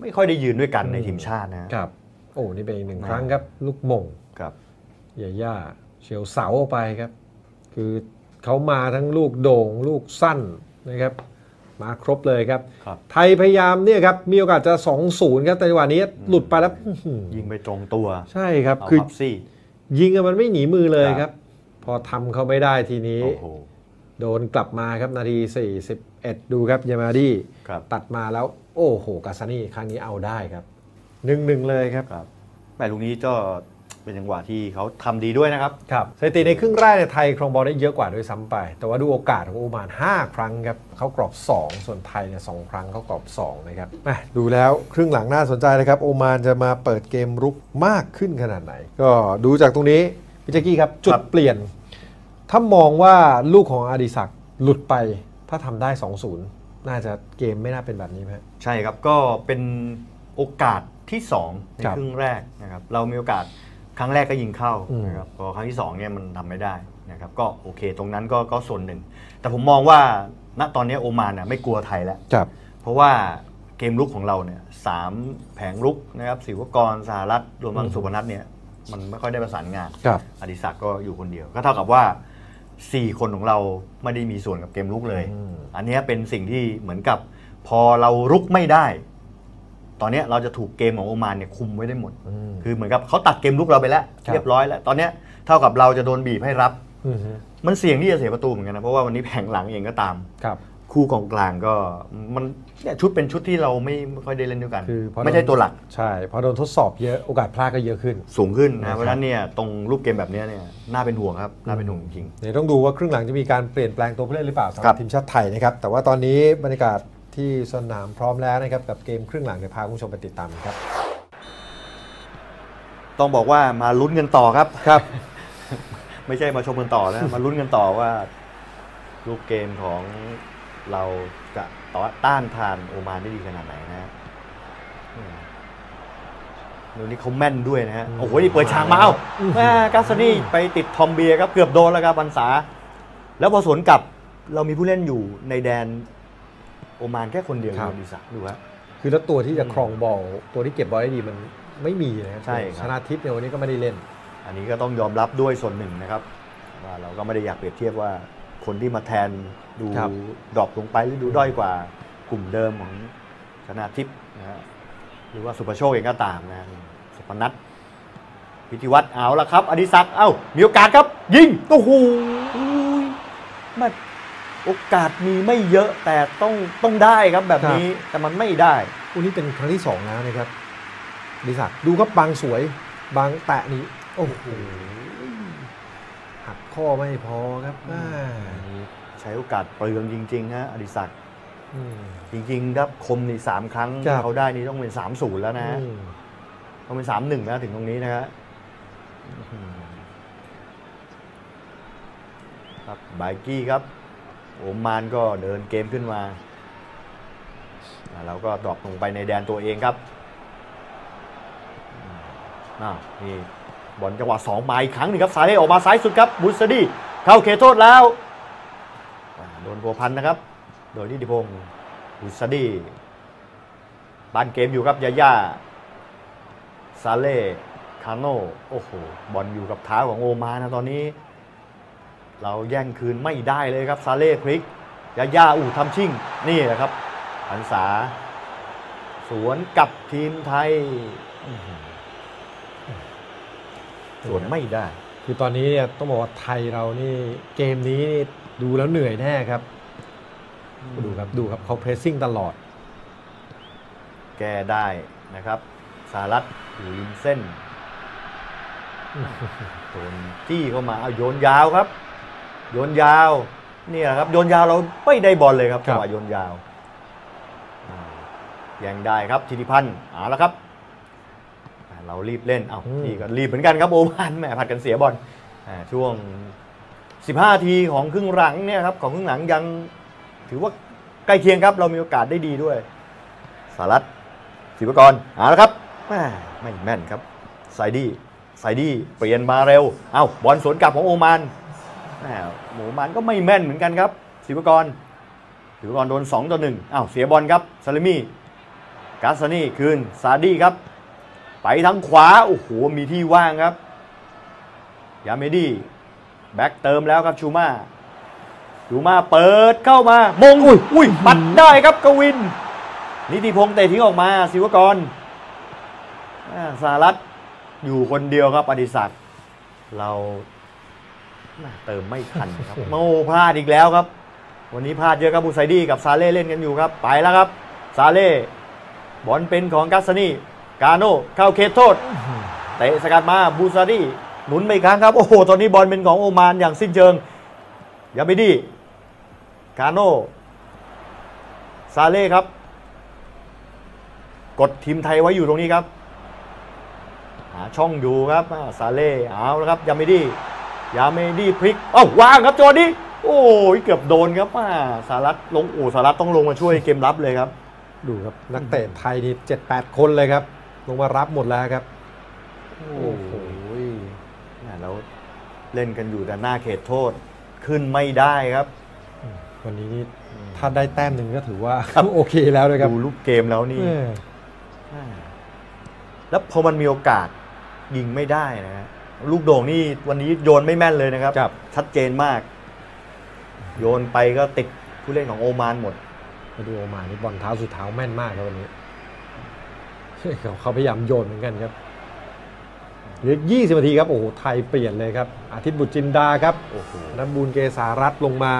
ไม่ค่อยได้ยืนด้วยกันในอืมทีมชาตินะครับ โอ้ นี่เป็นอีกหนึ่งอ่าครั้งครับ ลูกหมงครับยาย่าเฉียวเสาออกไปครับ คือเขามาทั้งลูกโด่ง ลูกสั้นนะครับ มาครบเลยครับครับไทยพยายามเนี่ยครับ มีโอกาสจะ 2-0 ครับแต่จังหวะนี้หลุดไปแล้วอื้อหือยิงไปตรงตัว ใช่ครับเอาคือพับซี่ยิงอะมันไม่หนีมือเลยครับครับ พอทำเขาไม่ได้ทีนี้โอ้โหโดนกลับมาครับนาที 41 ดูครับยามาดีครับตัดมาแล้ว โอ้โหกาซานี่ครั้งนี้เอาได้ครับหนึ่งหนึ่งเลยครับครับแม่ลูกนี้ก็เป็นจังหวะที่เขาทำดีด้วยนะครับครับสถิติในครึ่งแรกเนี่ยไทยครองบอลได้เยอะกว่าด้วยซ้ำไป แต่ว่าดูโอกาสของโอมาน 5 ครั้งครับเขากรอบ 2 ส่วนไทยเนี่ยสครั้งเขากรอบ2นะครับแหม่ดูแล้วครึ่งหลังน่าสนใจเลยครับ โอมานจะมาเปิดเกมรุกมากขึ้นขนาดไหน ก็ดูจากตรงนี้พิจักกี้ครับจุครัดบเปลี่ยน ถ้ามองว่าลูกของอดิศักดิ์หลุดไปถ้าทำได้ 2-0 น่าจะเกมไม่น่าเป็นแบบนี้ไหมฮะใช่ครับก็เป็นโอกาสที่ 2 ในครับครึ่งแรกนะครับเรามีโอกาสครั้งแรกก็ยิงเข้าอืมนะครับพอครั้งที่2เนี่ยมันทำไม่ได้นะครับก็โอเคตรงนั้นก็ก็ส่วนหนึ่ง แต่ผมมองว่าณตอนนี้โอมานน่ะไม่กลัวไทยแล้วครับเพราะว่าเกมลุกของเราเนี่ยสามแผงลุกนะครับศิวกรสหรัฐรวมทั้งสุพนัทเนี่ยมันไม่ค่อยได้ประสานงานครับอดิศักดิ์ก็อยู่คนเดียว ก็เท่ากับว่า 4 คนของเราไม่ได้มีส่วนกับเกมลุกเลยอืมอันเนี้ยเป็นสิ่งที่เหมือนกับพอเรารุกไม่ได้ ตอนเนี้ยเราจะถูกเกมของโอมานเนี่ยคุมไว้ได้หมดอืมคือเหมือนกับเขาตัดเกมลุกเราไปแล้วครับเรียบร้อยแล้ว ตอนเนี้ยเท่ากับเราจะโดนบีบให้รับอืมฮึมันเสี่ยงที่จะเสียประตูเหมือนกันนะ เพราะว่าวันนี้แผงหลังเองก็ตาม ครับ คู่กองกลางก็มัน เนี่ยชุดเป็นชุดที่เราไม่ไม่ค่อยได้เล่นด้วยกัน คือพอไม่ใช่ตัวหลักใช่พอโดนทดสอบเยอะโอกาสพลาดก็เยอะขึ้น สูงขึ้นนะครันะบเพราะฉะนั้นเนี่ยตรงรูปเกมแบบเนี้ยเนี่ยน่าเป็นห่วงครับน่าเป็นห่วงจริง เดี๋ยวต้องดูว่าครึ่งหลังจะมีการเปลี่ยนแปลงตัวผู้เล่นหรือเปล่าสำหครัรับบ ทีมชาติไทยนะครับ แต่ว่าตอนนี้บรรยากาศที่สนามพร้อมแล้วนะครับ กับเกมครึ่งหลังเดี๋ยวพาคุณผู้ชมไปติดตามครับต้องบอกว่ามาลุ้นกันต่อครับ ครับ ไม่ใช่มาชมกันต่อนะ มาลุ้นกันต่อว่ารูปเกมของเราจะ ต่อต้านทานโอมานได้ดีขนาดไหนนะฮะอืมเดี๋ยวนี้เขาแม่นด้วยนะฮะอืมโอ้โห นี่เปิดฉากมาเอ้าแม่กัสซานี่ไปติดทอมเบียร์ครับเกือบโดนแล้วครับปันษา แล้วพอสวนกลับเรามีผู้เล่นอยู่ในแดนโอมานแค่คนเดียวครับดูดิสักดูฮะ คือแล้วตัวที่จะครองบอลตัวที่เก็บบอลได้ดีมันไม่มีนะครับใช่ครับ ชนะทิพย์ในยวันนี้ก็ไม่ได้เล่น อันนี้ก็ต้องยอมรับด้วยส่วนหนึ่งนะครับ ว่าเราก็ไม่ได้อยากเปรียบเทียบว่า คนที่มาแทนดูครับดรอปลงไปหรือดูด้อยกว่ากลุ่มเดิมของชนะทิพย์นะฮะหรือว่าสุภโชคเองก็ตามนะสุพนัทพิธิวัตรเอาละครับ อดิศักดิ์เอ้ามีโอกาสครับ ยิงโอ้โหแม่โอกาสมีไม่เยอะแต่ต้องต้องได้ครับแบบนี้แต่มันไม่ได้วันนี้เป็นครั้งที่สองแล้วนะครับดิศักดิ์ดูครับบางสวยบางแตะนี้โอ้โหหัก ข้อไม่พอครับอ่าใช้โอกาสเปลืองจริงๆฮะอดิศักดิ์อืมจริงๆครับคมนี่สามครั้งครับเขาได้นี่ต้องเป็นสามศูนย์แล้วนะฮะอืมต้องเป็นสามหนึ่งแล้วถึงตรงนี้นะฮะอื้อหือครับไบกี้ครับ โอมานก็เดินเกมขึ้นมาอ่าเราก็ดรอปลงไปในแดนตัวเองครับอืมอ้าวนี่ บอลจังหวะสองมาอีกครั้งหนึ่งครับสายเล่ออกมาซ้ายสุดครับบุษดีเข้าเขตโทษแล้วโดนพัวพันนะครับ โดยนิติพงศ์บุษดีบ้านเกมอยู่ครับยาย่าซาเล่คาโนโอ้โหบอลอยู่กับเท้าของโอมานะตอนนี้ เราแย่งคืนไม่ได้เลยครับซาเล่พลิกยาย่าอู่ทำชิ่งนี่แหละครับพันษาสวนกับทีมไทย สวนไม่ได้ คือตอนนี้เนี่ยต้องบอกว่าไทยเรานี่เกมนี้นี่ดูแล้วเหนื่อยแน่ครับ ดูครับดูครับเขาเพรสซิ่งตลอด แก้ได้นะครับสารัตอยู่ริมเส้นโดนจี้เข้ามาเอาโยนยาวครับ โยนยาวเนี่ยครับโยนยาวเราไม่ได้บอลเลยครับครัจับงหวะโยนยาวอ่าแย่งได้ครับธิติพันธ์เอาละครับอ่า เรารีบเล่น เอานี่ก็รีบเหมือนกันครับโอมานแหมผัดกันเสียบอลอ่าช่วง 15 ทีของครึ่งหลังเนี่ยครับของครึ่งหลังยังถือว่าใกล้เคียงครับ เรามีโอกาสได้ดีด้วย สารัตศิวกรเอาละครับแม่ไม่แม่นครับไซดี้ไซดี้เปลี่ยนมาเร็ว เอาบอลสวนกลับของโอมานแม่โอมานก็ไม่แม่นเหมือนกันครับศิวกรศิวกรโดน2ต่อ1อ้าวเสียบอลครับซาลิมีกาสานี่คืนซาดี้ครับ ไปทางขวา โอ้โห มีที่ว่างครับ ยาเมดี้แบ็กเติมแล้วครับชูมาชูมาเปิดเข้ามามงอุ้ยอุ้ยปัดได้ครับกวิน นิติพงษ์เตะทิ้งออกมาศิวกรอ่าสารัตอยู่คนเดียวครับอดิศักดิ์เราแม่เติมไม่ทันครับโมพลาดอีกแล้วครับ วันนี้พลาดเยอะครับบูไซดี้กับซาเล่เล่นกันอยู่ครับ ไปแล้วครับ ซาเล่บอลเป็นของกัสซานี กาโน่เข้าเขตโทษเตะสกัดมาบูซาดี้หนุนไปอีกครั้งครับ โอ้โห ตอนนี้บอลเป็นของโอมานอย่างสิ้นเชิงยาเบดี้กาโน่ซาเล่ครับ กดทีมไทยไว้อยู่ตรงนี้ครับหาช่องอยู่ครับอ่าซาเล่เอาแล้วครับยาเมดี้ยาเมดี้พลิกเอ้าวางครับจอนี้โอ้ยเกือบโดนครับอ่าสารัตลงโอ้สารัตต้องลงมาช่วยเกมรับเลยครับ ดูครับนักเตะไทยนี่เจ็ดแปดคนเลยครับ ลงมารับหมดแล้วครับ โอ้โหแม่แล้วเล่นกันอยู่แต่หน้าเขตโทษขึ้นไม่ได้ครับ วันนี้นี่ถ้าได้แต้มหนึ่งก็ถือว่าโอเคแล้วนะครับ ดูลูกเกมแล้วนี่เออแม่แล้วพอมันมีโอกาสยิงไม่ได้นะฮะลูกโด่งนี่วันนี้โยนไม่แม่นเลยนะครับครับชัดเจนมาก โยนไปก็ติดผู้เล่นของโอมานหมดมาดูออกมานี่บอลเท้าสุดเท้าแม่นมากครับวันนี้ เขาเขาพยายามโยนเหมือนกันครับเหลือ20นาทีครับโอ้โหไทยเปลี่ยนเลยครับอาทิตย์บุตรจินดาครับโอ้โหนันบูลเกษารัตน์ลงมา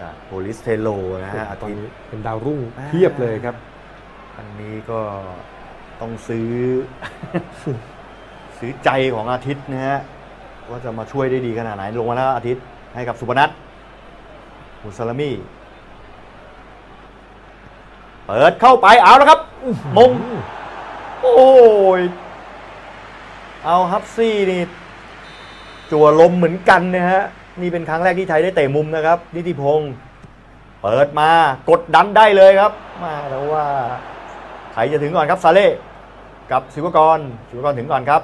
จากโพลิสเทโลนะฮะอาตอนทิตย์นี้เป็นดาวรุ่งเพียบเลยครับ อันนี้ก็ต้องซื้อ ซื้อใจของอาทิตย์นะฮะว่าจะมาช่วยได้ดีขนาดไหนลงมาแล้วอาทิตย์ให้กับสุพนัทมุสลามี เปิดเข้าไปเอาแล้วครับ มง โอ้ย เอาฮับซี่นี่ จั่วลมเหมือนกันนะฮะ นี่เป็นครั้งแรกที่ไทยได้เตะมุมนะครับ นิติพงศ์เปิดมากดดันได้เลยครับ มาแล้วว่าใครจะถึงก่อนครับซาเล่กับศิวกรศิวกรถึงก่อนครับ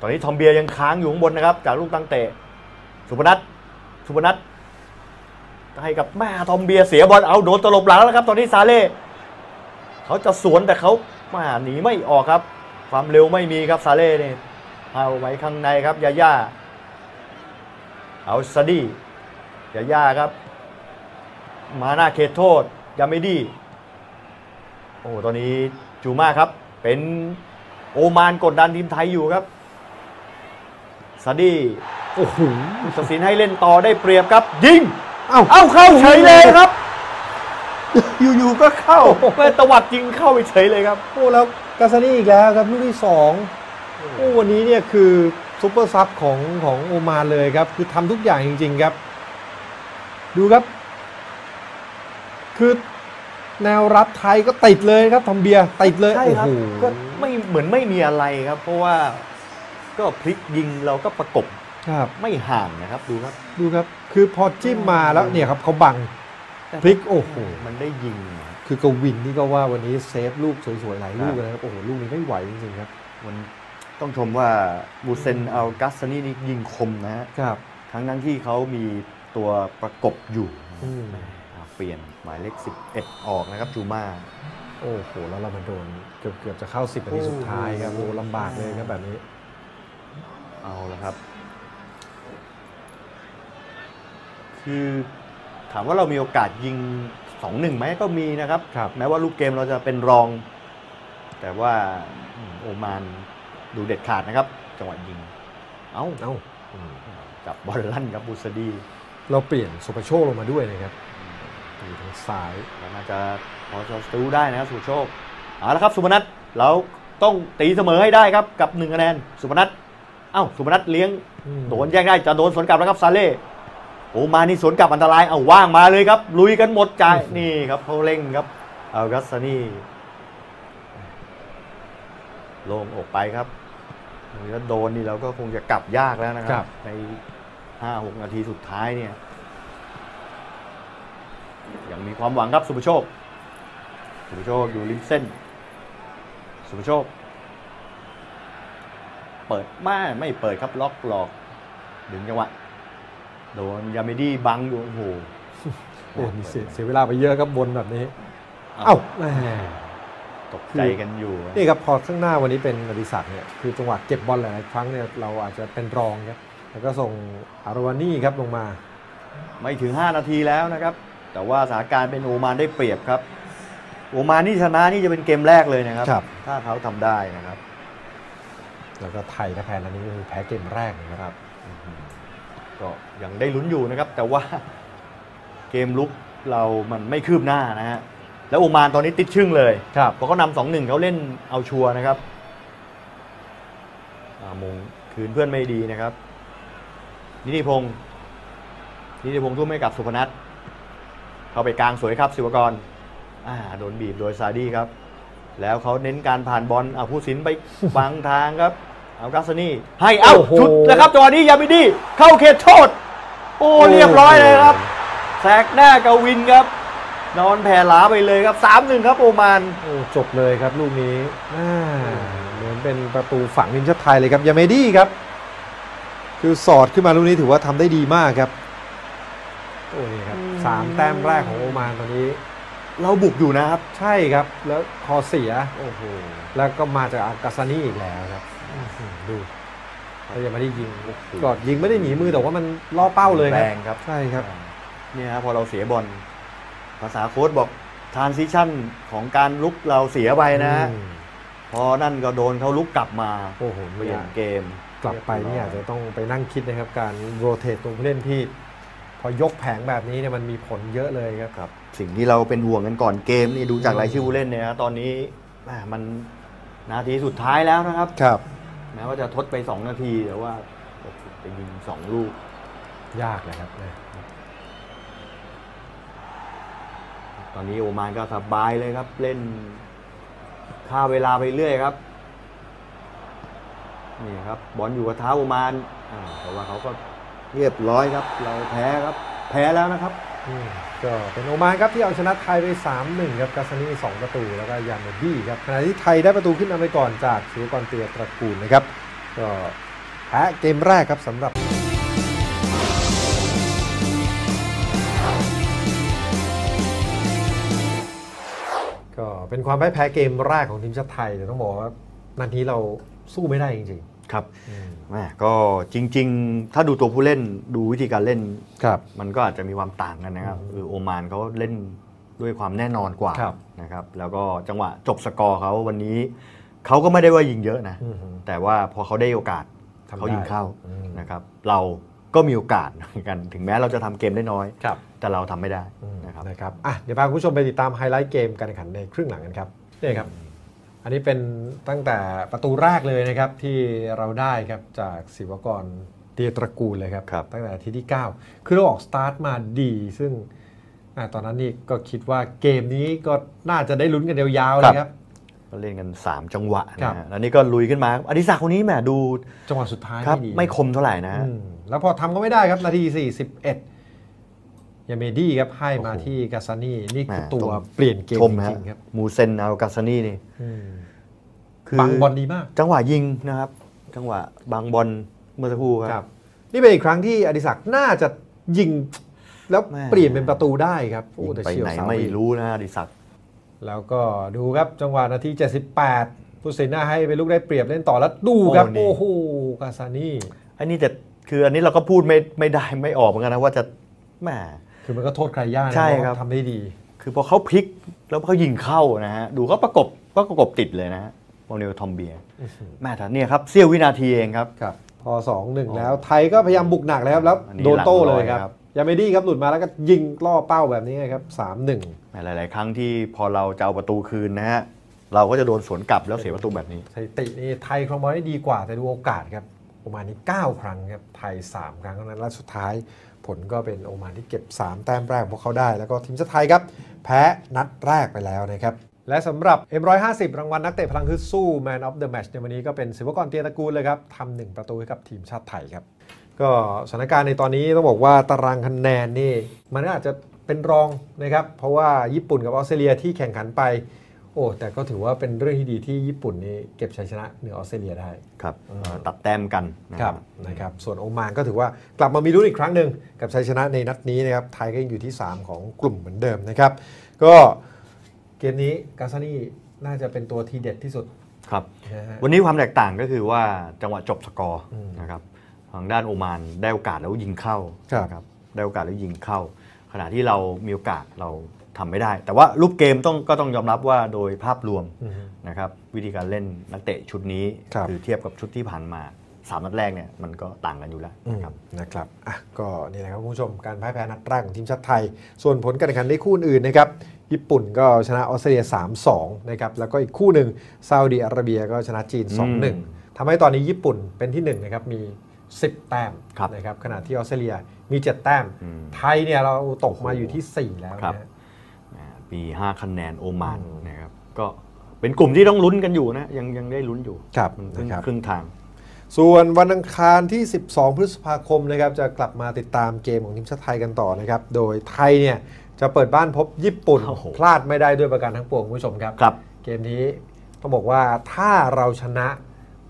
ตอนนี้ทอมเบียร์ยังค้างอยู่ข้างบนนะครับ จากลูกตั้งเตะ สุพนัทสุพนัท ให้กับแม่ทอมเบียเสียบอลเอาโดนตลบหลังแล้วครับ ตอนนี้ซาเล่เขาจะสวนแต่เขามาหนีไม่ออกครับ ความเร็วไม่มีครับซาเล่เนี่ยเอาไว้ข้างในครับยาย่าเอาซาดี้ยาย่าครับ มาหน้าเขตโทษยาเมดี้โอ้ตอนนี้จูมาครับ เป็นโอมานกดดันทีมไทยอยู่ครับซาดี้โอ้โหตัดสินให้เล่นต่อได้เปรียบครับ ยิง เอ้าเอ้าเข้าเฉยเลยครับ อยู่ๆก็เข้าแม่ตวัดจริงเข้าไปเฉยเลยครับโอ้แล้วกาซานี่อีกแล้วครับลูกที่สองโอ้วันนี้เนี่ยคือ super sub ของของโอมานเลยครับ คือทำทุกอย่างจริง ๆครับ ดูครับ คือแนวรับไทยก็ติดเลยครับทอมเบียร์ติดเลยใช่ครับโอ้โหก็ไม่เหมือนไม่มีอะไรครับ เพราะว่าก็พลิกยิงเราก็ประกบ ครับไม่ห่างนะครับดูครับ ดูครับ คือพอจิ้มมาแล้วเนี่ยครับเขาบังพลิกโอ้โหมันได้ยิง คือกวินนี่ก็ว่าวันนี้เซฟลูกสวยๆหลายลูกเลยนะครับโอ้โหลูกนี้ไม่ไหวจริงๆครับมันต้องชมว่าบูเซนอัลกัสซานี่นี่ยิงคมนะฮะครับทั้งนั้นที่เขามีตัวประกบอยู่อืมอ่าเปลี่ยนหมายเลข 11 ออกนะครับจูมาโอ้โห แล้วเรามาโดนเกือบเกือบจะเข้าสิบนาทีสุดท้ายครับโอ้ลำบากเลยครับแบบนี้ เอาละครับ คือถามว่าเรามีโอกาสยิงสองหนึ่งไหมก็มีนะครับครับแม้ว่าลูกเกมเราจะเป็นรอง แต่ว่าอืมโอมานดูเด็ดขาดนะครับ จังหวะยิง เอ้าเอ้าอืมจับบอลลั่นครับบูสดี เราเปลี่ยนสุปโชคลงมาด้วยนะครับอยู่ทางซ้ายแล้วน่าจะพอจะสตูได้นะครับสุโชคเอาละครับสุพนัทเราต้องตีเสมอให้ได้ครับกับหนึ่งคะแนนสุพนัทเอ้าสุพนัทเลี้ยงอืมโดนแย่งได้จะโดนสวนกลับแล้วครับซาเล่ โอมานี่สวนกลับอันตรายเอาว่างมาเลยครับ ลุยกันหมดใจายนี่ครับเขาเร่งครับเอากัสซานี่โล่งออกไปครับถ้าโดนนี่เราก็คงจะกลับยากแล้วนะคครัรับบในห้าหกนาทีสุดท้ายเนี่ยยังมีความหวังครับสุภโชค สุภโชคอยู่ริมเส้น สุภโชค เปิดไม่ไม่เปิดครับล็อกหลอกดึงจังหวะ โดนยาเมดี้บังอยู่โอ้โหโอ้มีเสียเสียเวลาไปเยอะครับบนแบบนี้เอ้าเอ้าแหมตกใจกันอยู่ นี่ครับพอข้างหน้าวันนี้เป็นอดิศักดิ์เนี่ยคือจังหวะเก็บบอลหลายๆครั้งเนี่ยเราอาจจะเป็นรองครับแล้วก็ส่งอารวานี่ครับลงมา ไม่ถึง 5 นาทีแล้วนะครับ แต่ว่าสถานการณ์เป็นโอมานได้เปรียบครับ โอมานนี่ชนะนี่จะเป็นเกมแรกเลยนะครับ ครับ ถ้าเขาทำได้นะครับ แล้วก็ไทยถ้าแพ้นันนี้ก็คือแพ้เกมแรกนะครับ ก็ยังได้ลุ้นอยู่นะครับ แต่ว่าเกมลุกเรามันไม่คืบหน้านะฮะแล้วโอมานตอนนี้ติดชึ่งเลยครับพอเขานำสองหนึ่งเขาเล่นเอาชัวร์นะครับอ่ามงคืนเพื่อนไม่ดีนะครับ นิติพงศ์นิติพงศ์ทุ่มให้กับสุพนัทเข้าไปกลางสวยครับ ศิวกรอ่าโดนบีบโดยซาดี้ครับ แล้วเขาเน้นการผ่านบอลเอาผู้สินไปบังทางครับ เอากัสซานี่ให้เอ้าโอ้โหหลุดนะครับจังหวะนี้ยามิดีเข้าเขตโทษ โอ้เรียบร้อยเลยครับแสกหน้ากวินครับ นอนแผ่หลาไปเลยครับสามหนึ่งครับโอมานโอ้จบเลยครับลูกนี้อ่าเหมือนเป็นประตูฝังทีมชาติไทยเลยครับยาเมดี้ครับ คือสอดขึ้นมาลูกนี้ถือว่าทำได้ดีมากครับโอ้นี่ครับอืมสามแต้มแรกของโอมานตอนนี้ เราบุกอยู่นะครับ ใช่ครับแล้วคอเสียโอ้โหแล้วก็มาจากอากาซานี่อีกแล้วครับอื้อหือ ดูแล้วยังไม่ได้ยิงกอดยิงไม่ได้หนีมือแต่ว่ามันล่อเป้าเลยคแรรับงครับ ใช่ครับ เนี่ยครับพอเราเสียบอลภาษาโค้ดบอกทานซิชั่นของการลุกเราเสียไปนะอืมพอนั่นก็โดนเขาลุกกลับมา โอ้โหเปไม่ลี่อยยานกเกม กลับไปเนี่ยอาจจะต้องไปนั่งคิดนะครับ การโรเตทตัวผู้เล่นที่ พอยกแผงแบบนี้เนี่ยมันมีผลเยอะเลยครับครับ สิ่งที่เราเป็นห่วงกันก่อนเกมนี่ดูจากรายชื่อผู้เล่นเนี่ยนะตอนนี้แหม่มันนาทีสุดท้ายแล้วนะครับครับ แม้ว่าจะทดไป 2 นาทีแต่ว่าไปยิง2ลูก ยากเลยครับเนี่ยตอนนี้โอมานก็สบายเลยครับ เล่นฆ่าเวลาไปเรื่อยครับ นี่ครับ บอลอยู่กับเท้าโอมานอ่าแต่ว่าเขาก็เรียบร้อยครับ เราแพ้ครับ แพ้แล้วนะครับ ก็เป็นโอมานครับที่เอาชนะไทยไป 3-1 ครับกาซานี2ประตู แล้วก็ยานเมดี้ครับขณะที่ไทยได้ประตูขึ้นนำไปก่อนจากศิวกรเตียตระกูลนะครับ ก็แพ้เกมแรกครับสำหรับก็เป็นความพ่ายแพ้เกมแรกของทีมชาติไทยแต่ต้องบอกว่านัดนี้เราสู้ไม่ได้จริง ครับๆอืมแม่ก็จริง ๆ ถ้าดูตัวผู้เล่นดูวิธีการเล่นครับ มันก็อาจจะมีความต่างกันนะครับคือโอมานเขาเล่นด้วยความแน่นอนกว่าครับนะครับ แล้วก็จังหวะจบสกอร์เขาวันนี้เขาก็ไม่ได้ว่ายิงเยอะนะ อือฮึแต่ว่าพอเขาได้โอกาสทำได้เขายิงเข้าอืม นะครับ เราก็มีโอกาสเหมือนกัน ถึงแม้เราจะทำเกมได้น้อย ครับ แต่เราทำไม่ได้อืมนะครับ นะครับอะเดี๋ยวพาคุณผู้ชมไปติดตามไฮไลท์เกมการแข่งขันในครึ่งหลังกันครับนี่ครับ อันนี้เป็นตั้งแต่ประตูแรกเลยนะครับที่เราได้ครับจากศิวกรเตียตระกูลเลยครับครับตั้งแต่นาทีที่ 9 คือเราออกสตาร์ทมาดี ซึ่งอะตอนนั้นนี่ก็คิดว่าเกมนี้ก็น่าจะได้ลุ้นกันยาวๆเลยครับก็เล่นกัน 3 จังหวะครันะบฮะแล้วนี่ก็ลุยขึ้นมาอดิศักดิ์คนนี้แหมดูจังหวะสุดท้ายครับดีไม่คมเท่าไหร่นะอืมแล้วพอทำก็ไม่ได้ครับนาที41 ยาเมดี้ครับให้มาโอ้โหที่กาซานี่นี่คือแหม่ตัวต้องเปลี่ยนเกมชมจฮะริงๆครับมูเซนอัลกาซานี่นี่อืมคือบังบอลดีมาก จังหวะยิงนะครับ จังหวะบางบอลเมื่อสักครู่คครัรับบนี่เป็นอีกครั้งที่อดิศักดิ์น่าจะยิง แล้วแม่เปลี่ยนเป็นประตูได้ครับโอ้ยิงแต่ไปเฉียวไหนเสาไม่อีกรู้นะอดิศักดิ์แล้วก็ดูครับจังหวะนาที 78ผู้สินหน้าให้เป็นลูกได้เปรียบเล่นต่อแล้วดูครับโอ้โหกาซานี่อันนี้แต่คืออันนี้เราก็พูดไม่ไม่ได้ไม่ออกเหมือนกันนะว่าจะแหม คือมันก็โทษใครยากนะใช่เพาะครับเขาทำได้ดี คือพอเขาพลิกแล้วเขายิงเข้านะฮะ ดูเขาประกบก็ประกบติดเลยนะฮะโมเนลทอมเบียแม่แต่เนี่ยครับเสี้ยววินาทีเองครับ ครับ พอ2 1แล้ว ไทยก็พยายามบุกหนักแล้วครับแล้วอันนี้โดนโต้หลังเลร้อยยครับ ครับ ยาเมดี้ครับหลุดมาแล้วก็ยิงล่อเป้าแบบนี้ครับ3 1แหมหลาย ๆ ครั้งที่พอเราจะเอาประตูคืนนะฮะเราก็จะโดนสวนกลับแล้วเสียประตูแบบนี้ สถิตินี่ไทยครองบอลได้ดีกว่าแต่ดูโอกาสครับโอมานนี่9ครั้งครับ ไทย 3 ครั้งเท่านั้นและสุดท้าย ผลก็เป็นโอมานที่เก็บ 3 แต้มแรกของพวกเขาได้ แล้วก็ทีมชาติไทยครับ แพ้นัดแรกไปแล้วนะครับและสำหรับ M150 รางวัลนักเตะพลังฮึดสู้ Man of the Match ในวันนี้ก็เป็นศิวกรเตียตระกูลเลยครับทำหนึ่งประตูให้กับทีมชาติไทยครับ ก็สถานการณ์ในตอนนี้ต้องบอกว่าตารางคะแนนนี่ มันอาจจะเป็นรองนะครับ เพราะว่าญี่ปุ่นกับออสเตรเลียที่แข่งขันไป โอ้แต่ก็ถือว่าเป็นเรื่องที่ดีที่ญี่ปุ่นนี่เก็บชัยชนะเหนือออสเตรเลียได้ครับตัดแต้มกันนะคครัรับบนะครับส่วนโอมานก็ถือว่ากลับมามีลุ้นอีกครั้งหนึ่งกับชัยชนะในนัดนี้นะครับไทยก็ยังอยู่ที่ 3 ของกลุ่มเหมือนเดิมนะครับ ก็เกมนี้กาซานี่น่าจะเป็นตัวทีเด็ดที่สุดครับนะฮะวันนี้ความแตกต่างก็คือว่าจังหวะจบสกอร์อืมนะครับทางด้านโอมานได้โอกาสแล้วยิงเข้าครับนะครับได้โอกาสแล้วยิงเข้า ขณะที่เรามีโอกาสเรา ทำไม่ได้ แต่ว่ารูปเกมต้องก็ต้องยอมรับว่าโดยภาพรวมอืมนะครับวิธีการเล่นนักเตะชุดนี้ครับอเทียบกับชุดที่ผ่านมาสามนัดแรกเนี่ยมันก็ต่างกันอยู่แล้วอืมนะครับนะครับอะก็นี่แหละครับคุณผู้ชมการพ่ายแพ้นัดแรกของทีมชาติไทย ส่วนผลการแข่งขันในคู่อื่นนะครับญี่ปุ่นก็ชนะออสเตรเลีย 3-2 นะครับแล้วก็อีกคู่หนึ่งซาอุดิอาระเบียก็ชนะจีนอืม2-1ทำให้ตอนนี้ญี่ปุ่นเป็นที่1นะครับมี 10 แต้มครับนะครับขณะที่ออสเตรเลียมี 7 แต้มอืมไทยเนี่ยเราตกมาอยู่ที่ 4 แล้วครับนะ ฮะอ่ามี5 คะแนนโอมานอืมนะครับก็เป็นกลุ่มที่ต้องลุ้นกันอยู่นะยังยังได้ลุ้นอยู่ครับมันเพิ่งนะครับ ครึ่งทาง ส่วนวันอังคารที่ 12 พฤษภาคมนะครับจะกลับมาติดตามเกมของทีมชาติไทยกันต่อนะครับ โดยไทยเนี่ยจะเปิดบ้านพบญี่ปุ่น โอ้โห พลาดไม่ได้ด้วยประการทั้งปวงคุณผู้ชมครับ ครับ เกมนี้ต้องบอกว่าถ้าเราชนะ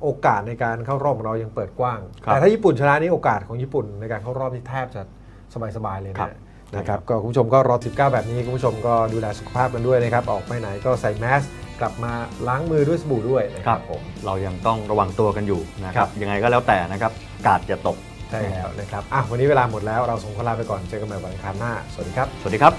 โอกาสในการเข้ารอบของเรายังเปิดกว้าง ครับแต่ถ้าญี่ปุ่นชนะนี่โอกาสของญี่ปุ่นในการเข้ารอบนี่แทบจะสบายๆเลยครันะบ นะครับก็คุณผู้ชมก็รอ 19 แบบนี้ คุณผู้ชมก็ดูแลสุขภาพกันด้วยนะครับ ออกไปไหนก็ใส่แมสกลับมาล้างมือด้วยสบู่ด้วยนะคครัรับบผมเรายังต้องระวังตัวกันอยู่นะคครัรับบยังไงก็แล้วแต่นะครับกาดจะตกใช่แล้วนะครับอะวันนี้เวลาหมดแล้วเราส่งคนลาไปก่อนเจอกันใหม่วันอังคารหน้า สวัสดีครับ สวัสดีครับ